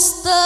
está